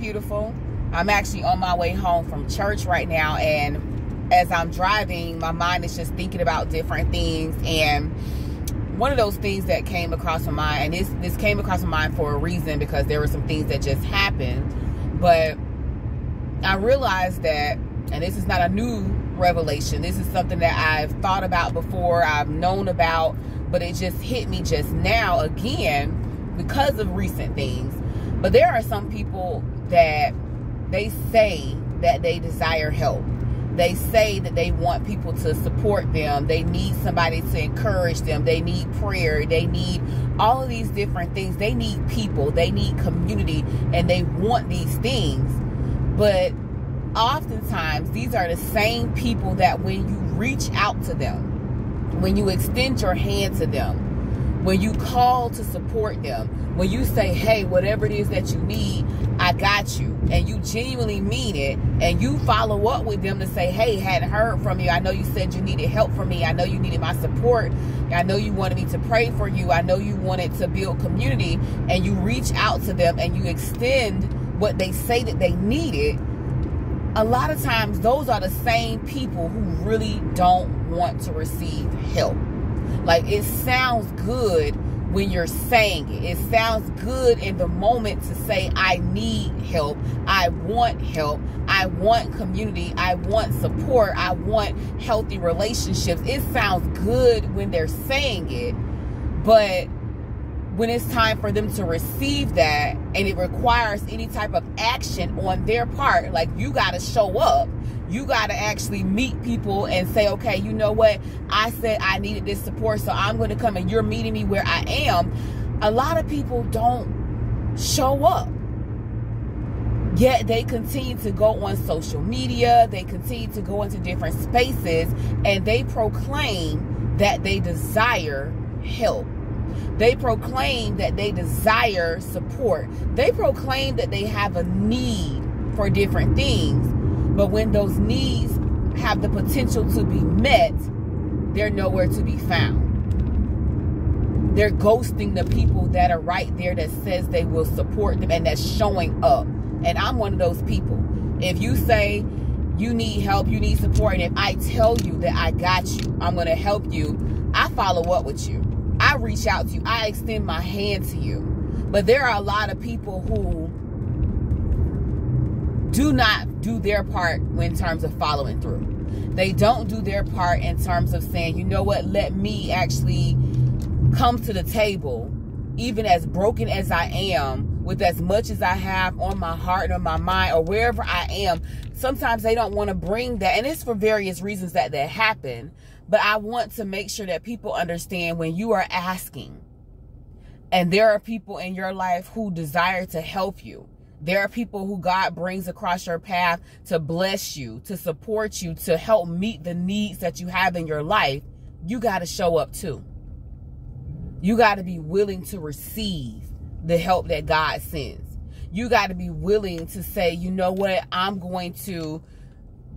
beautiful. I'm actually on my way home from church right now, and as I'm driving, my mind is just thinking about different things. And one of those things that came across my mind, and this this came across my mind for a reason because there were some things that just happened, but I realized that, and this is not a new revelation. This is something that I've thought about before, I've known about, but it just hit me just now again because of recent things. But there are some people that they say that they desire help. They say that they want people to support them. They need somebody to encourage them. They need prayer. They need all of these different things. They need people. They need community. And they want these things. But oftentimes, these are the same people that when you reach out to them, when you extend your hand to them, when you call to support them, when you say, hey, whatever it is that you need, I got you, and you genuinely mean it, and you follow up with them to say, hey, hadn't heard from you. I know you said you needed help from me. I know you needed my support. I know you wanted me to pray for you. I know you wanted to build community, and you reach out to them and you extend what they say that they needed. A lot of times, those are the same people who really don't want to receive help. Like it sounds good when you're saying it. It sounds good in the moment to say, I need help. I want help. I want community. I want support. I want healthy relationships. It sounds good when they're saying it. But when it's time for them to receive that and it requires any type of action on their part, like you got to show up you got to actually meet people and say, okay, you know what? I said I needed this support, so I'm going to come and you're meeting me where I am. A lot of people don't show up. Yet they continue to go on social media, they continue to go into different spaces, and they proclaim that they desire help. They proclaim that they desire support. They proclaim that they have a need for different things but when those needs have the potential to be met, they're nowhere to be found. They're ghosting the people that are right there that says they will support them and that's showing up. And I'm one of those people. If you say you need help, you need support, and if I tell you that I got you, I'm going to help you, I follow up with you. Reach out to you. I extend my hand to you. But there are a lot of people who do not do their part in terms of following through. They don't do their part in terms of saying, you know what, let me actually come to the table, even as broken as I am, with as much as I have on my heart and on my mind, or wherever I am. Sometimes they don't want to bring that, and it's for various reasons that that happen. But I want to make sure that people understand when you are asking, and there are people in your life who desire to help you there are people who God brings across your path to bless you, to support you, to help meet the needs that you have in your life. You got to show up too. You got to be willing to receive the help that God sends. You got to be willing to say, you know what, I'm going to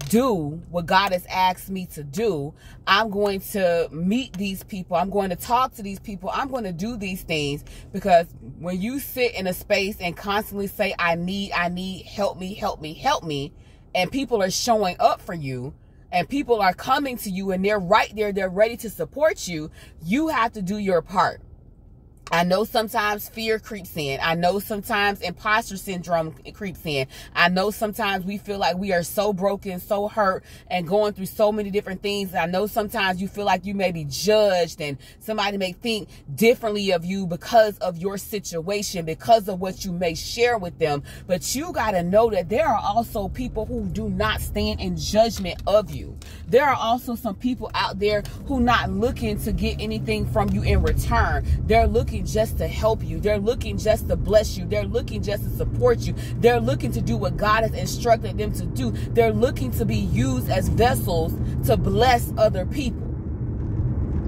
do what God has asked me to do. I'm going to meet these people. I'm going to talk to these people. I'm going to do these things because when you sit in a space and constantly say, I need, I need, help me, help me, help me, and people are showing up for you and people are coming to you and they're right there, they're ready to support you, you have to do your part. I know sometimes fear creeps in. I know sometimes imposter syndrome creeps in. I know sometimes we feel like we are so broken, so hurt, and going through so many different things. I know sometimes you feel like you may be judged and somebody may think differently of you because of your situation, because of what you may share with them. But you got to know that there are also people who do not stand in judgment of you. There are also some people out there who not looking to get anything from you in return. They're looking looking just to help you. They're looking just to bless you. They're looking just to support you. They're looking to do what God has instructed them to do. They're looking to be used as vessels to bless other people.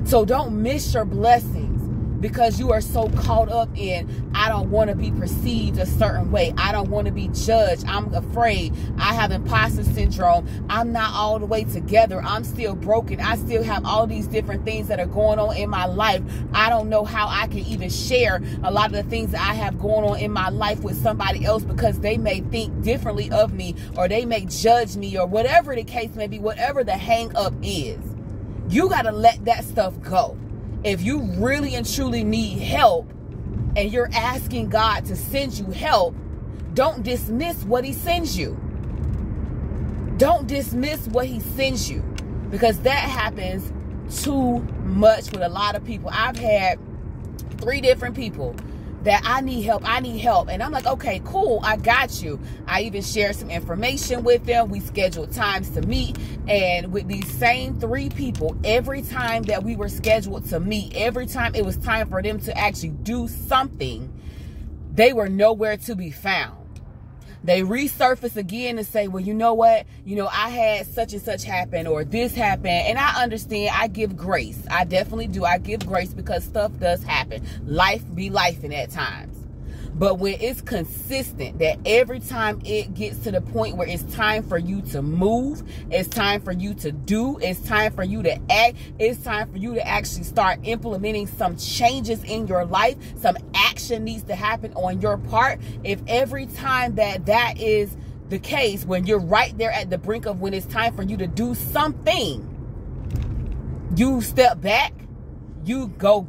So don't miss your blessings because you are so caught up in I don't want to be perceived a certain way. I don't want to be judged. I'm afraid. I have imposter syndrome. I'm not all the way together. I'm still broken. I still have all these different things that are going on in my life. I don't know how I can even share a lot of the things that I have going on in my life with somebody else because they may think differently of me or they may judge me or whatever the case may be, whatever the hang up is. You got to let that stuff go if you really and truly need help and you're asking God to send you help, don't dismiss what he sends you. Don't dismiss what he sends you because that happens too much with a lot of people. I've had three different people that I need help, I need help. And I'm like, okay, cool, I got you. I even shared some information with them. We scheduled times to meet. And with these same three people, every time that we were scheduled to meet, every time it was time for them to actually do something, they were nowhere to be found they resurface again and say, well, you know what? You know, I had such and such happen or this happened. And I understand, I give grace. I definitely do. I give grace because stuff does happen. Life be life in at times. But when it's consistent, that every time it gets to the point where it's time for you to move, it's time for you to do, it's time for you to act, it's time for you to actually start implementing some changes in your life, some action needs to happen on your part. If every time that that is the case, when you're right there at the brink of when it's time for you to do something, you step back, you go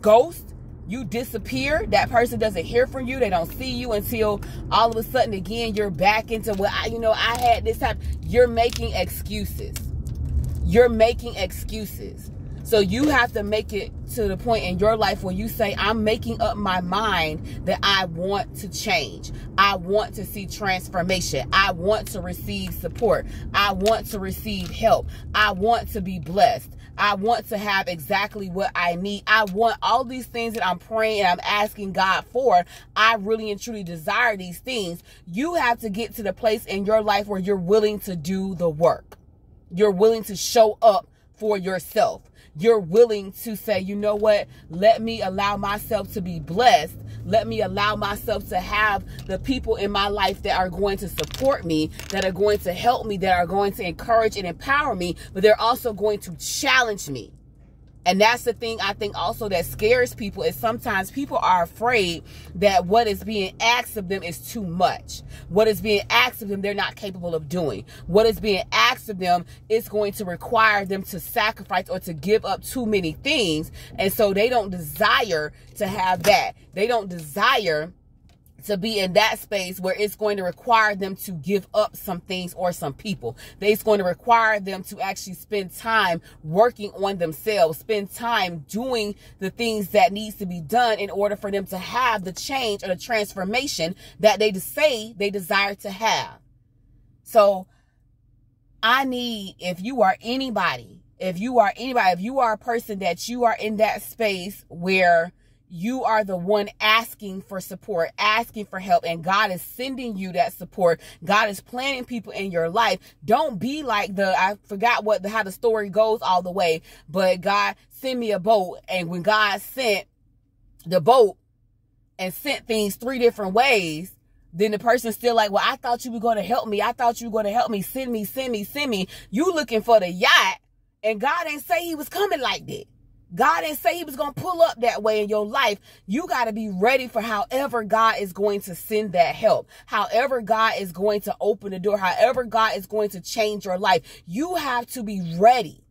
ghost, you disappear. That person doesn't hear from you. They don't see you until all of a sudden again you're back into what well, I, you know i had this time you're making excuses. You're making excuses so you have to make it to the point in your life where you say, I'm making up my mind that I want to change. I want to see transformation. I want to receive support. I want to receive help. I want to be blessed. I want to have exactly what I need. I want all these things that I'm praying and I'm asking God for. I really and truly desire these things. You have to get to the place in your life where you're willing to do the work. You're willing to show up for yourself. You're willing to say, you know what? Let me allow myself to be blessed let me allow myself to have the people in my life that are going to support me, that are going to help me, that are going to encourage and empower me, but they're also going to challenge me. And that's the thing I think also that scares people is sometimes people are afraid that what is being asked of them is too much. What is being asked of them, they're not capable of doing. What is being asked of them is going to require them to sacrifice or to give up too many things. And so they don't desire to have that. They don't desire to be in that space where it's going to require them to give up some things or some people. It's going to require them to actually spend time working on themselves, spend time doing the things that needs to be done in order for them to have the change or the transformation that they say they desire to have. So I need, if you are anybody, if you are anybody, if you are a person that you are in that space where you are the one asking for support, asking for help, and God is sending you that support. God is planting people in your life. Don't be like the I forgot what the, how the story goes all the way, but God send me a boat, and when God sent the boat and sent things three different ways, then the person's still like, well, I thought you were going to help me. I thought you were going to help me. Send me, send me, send me. You looking for the yacht, and God didn't say He was coming like that. God didn't say he was going to pull up that way in your life. You got to be ready for however God is going to send that help. However God is going to open the door. However God is going to change your life. You have to be ready.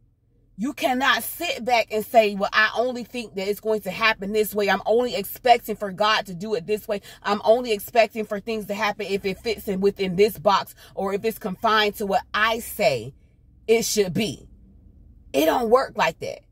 You cannot sit back and say, well, I only think that it's going to happen this way. I'm only expecting for God to do it this way. I'm only expecting for things to happen if it fits in within this box or if it's confined to what I say it should be. It don't work like that.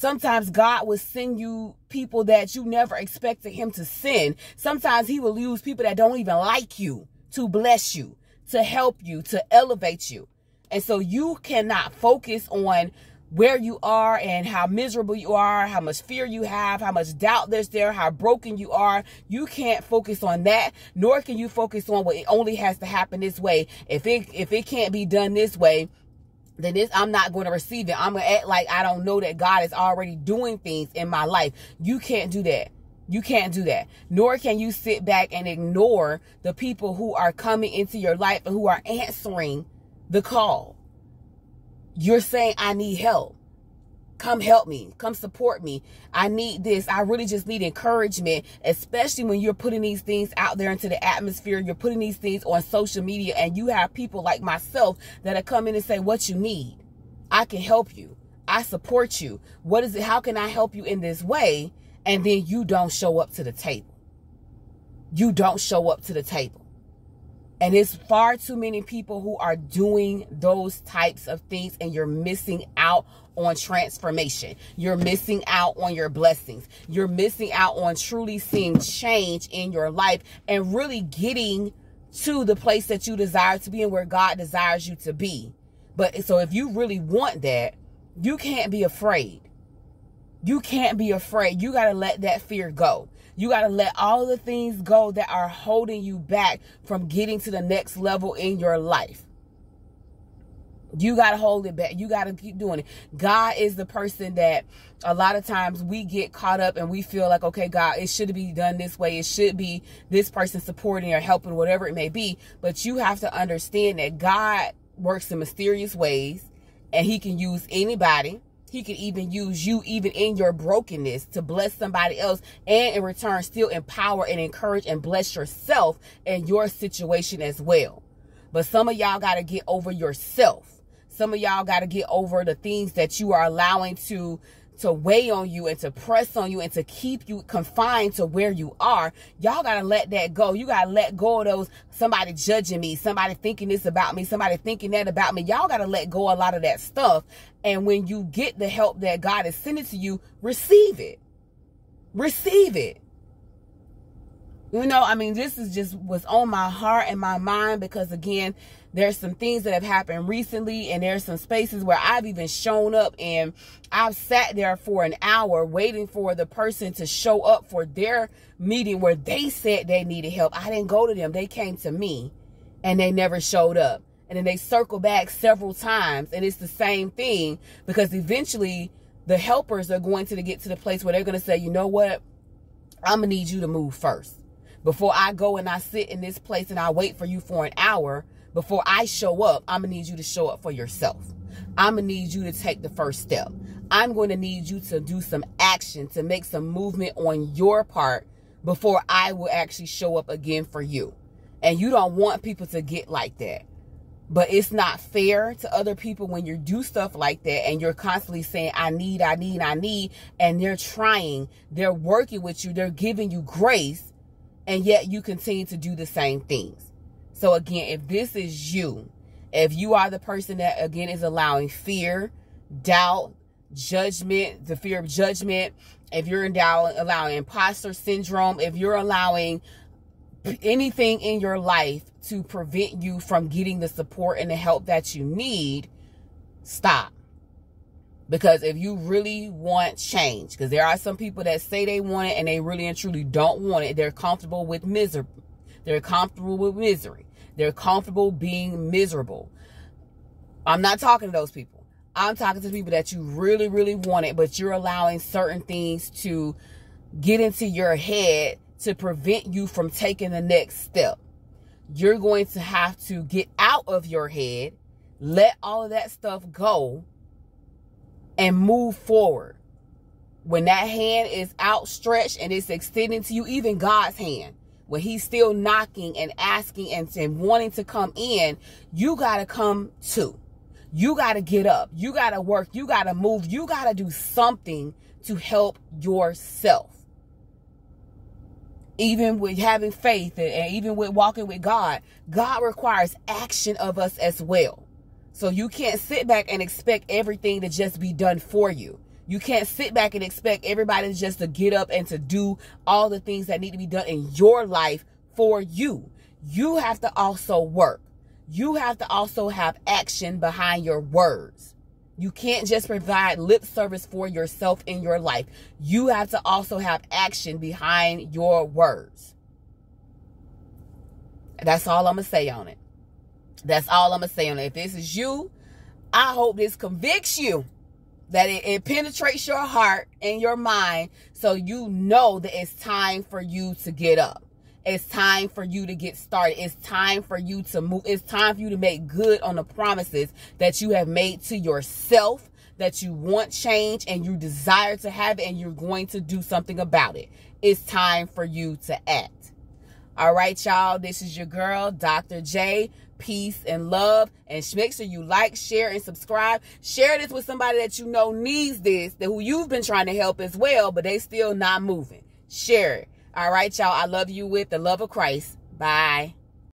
Sometimes God will send you people that you never expected him to send. Sometimes he will use people that don't even like you to bless you, to help you, to elevate you. And so you cannot focus on where you are and how miserable you are, how much fear you have, how much doubt there's there, how broken you are. You can't focus on that, nor can you focus on what it only has to happen this way. If it if it can't be done this way, then this I'm not going to receive it. I'm going to act like I don't know that God is already doing things in my life. You can't do that. You can't do that. Nor can you sit back and ignore the people who are coming into your life and who are answering the call. You're saying, I need help. Come help me. Come support me. I need this. I really just need encouragement, especially when you're putting these things out there into the atmosphere. You're putting these things on social media, and you have people like myself that are coming and say, What you need. I can help you. I support you. What is it? How can I help you in this way? And then you don't show up to the table. You don't show up to the table. And it's far too many people who are doing those types of things, and you're missing out on transformation. You're missing out on your blessings. You're missing out on truly seeing change in your life and really getting to the place that you desire to be and where God desires you to be. But so if you really want that, you can't be afraid. You can't be afraid. You got to let that fear go. You got to let all the things go that are holding you back from getting to the next level in your life. You got to hold it back. You got to keep doing it. God is the person that a lot of times we get caught up and we feel like, okay, God, it should be done this way. It should be this person supporting or helping, whatever it may be. But you have to understand that God works in mysterious ways and he can use anybody. He can even use you, even in your brokenness, to bless somebody else and in return still empower and encourage and bless yourself and your situation as well. But some of y'all got to get over yourself some of y'all got to get over the things that you are allowing to to weigh on you and to press on you and to keep you confined to where you are. Y'all got to let that go. You got to let go of those somebody judging me, somebody thinking this about me, somebody thinking that about me. Y'all got to let go a lot of that stuff. And when you get the help that God is sending to you, receive it. Receive it. You know, I mean, this is just was on my heart and my mind because again, there's some things that have happened recently and there's some spaces where I've even shown up and I've sat there for an hour waiting for the person to show up for their meeting where they said they needed help. I didn't go to them. They came to me and they never showed up. And then they circle back several times and it's the same thing because eventually the helpers are going to get to the place where they're going to say, you know what? I'm going to need you to move first. Before I go and I sit in this place and I wait for you for an hour, before I show up, I'm going to need you to show up for yourself. I'm going to need you to take the first step. I'm going to need you to do some action, to make some movement on your part before I will actually show up again for you. And you don't want people to get like that. But it's not fair to other people when you do stuff like that and you're constantly saying, I need, I need, I need. And they're trying, they're working with you, they're giving you grace, and yet you continue to do the same things. So again, if this is you, if you are the person that again is allowing fear, doubt, judgment, the fear of judgment, if you're endowing, allowing imposter syndrome, if you're allowing anything in your life to prevent you from getting the support and the help that you need, stop. Because if you really want change, because there are some people that say they want it and they really and truly don't want it, they're comfortable with misery. They're comfortable with misery. They're comfortable being miserable. I'm not talking to those people. I'm talking to people that you really, really want it, but you're allowing certain things to get into your head to prevent you from taking the next step. You're going to have to get out of your head, let all of that stuff go, and move forward. When that hand is outstretched and it's extending to you, even God's hand, when he's still knocking and asking and, and wanting to come in, you got to come too. You got to get up. You got to work. You got to move. You got to do something to help yourself. Even with having faith and, and even with walking with God, God requires action of us as well. So you can't sit back and expect everything to just be done for you. You can't sit back and expect everybody just to get up and to do all the things that need to be done in your life for you. You have to also work. You have to also have action behind your words. You can't just provide lip service for yourself in your life. You have to also have action behind your words. That's all I'm going to say on it. That's all I'm going to say on it. If this is you, I hope this convicts you that it, it, penetrates your heart and your mind so you know that it's time for you to get up. It's time for you to get started. It's time for you to move. It's time for you to make good on the promises that you have made to yourself that you want change and you desire to have it and you're going to do something about it. It's time for you to act. All right, y'all. This is your girl, Dr. J. Peace and love. And make sure you like, share, and subscribe. Share this with somebody that you know needs this, that who you've been trying to help as well, but they still not moving. Share it. All right, y'all. I love you with the love of Christ. Bye.